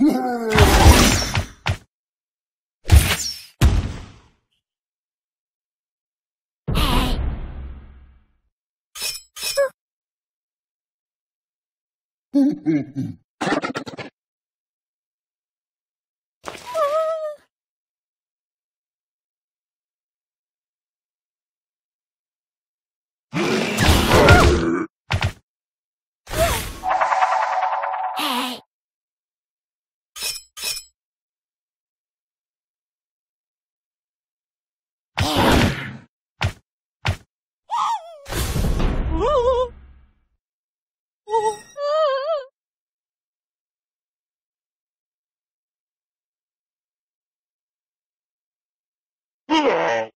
Yeah. Mm-hmm. Oh!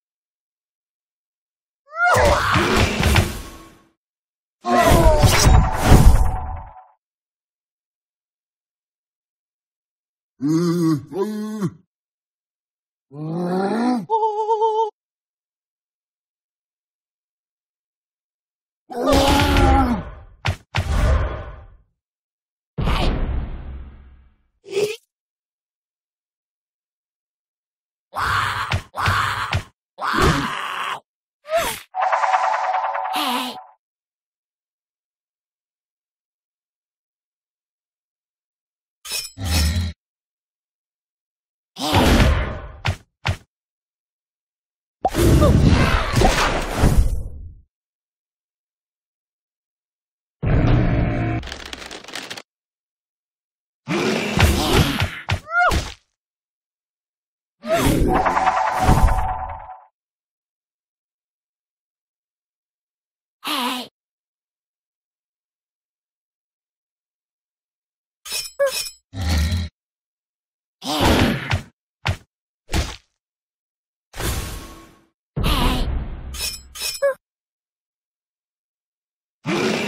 you Yeah.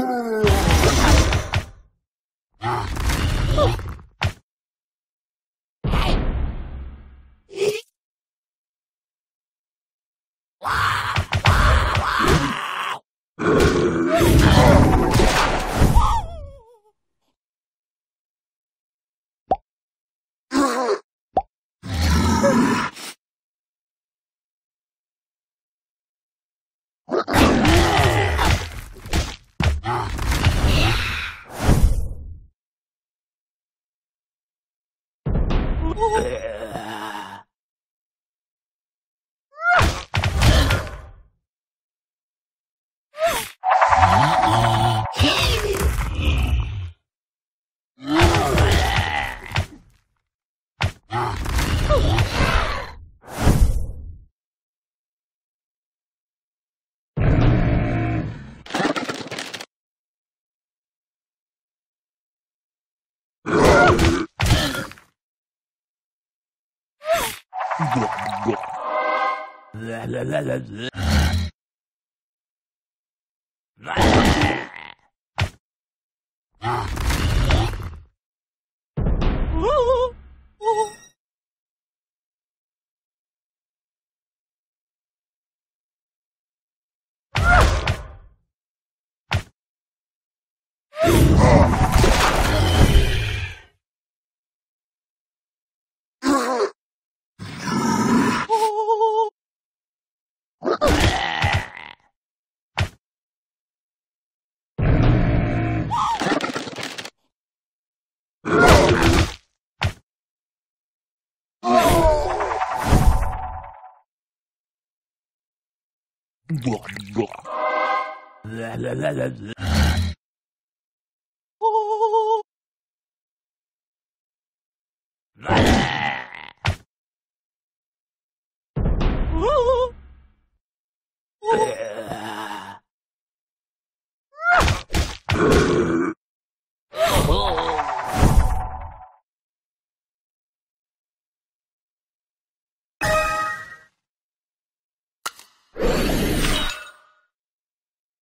you Oh. لا لا لا لا go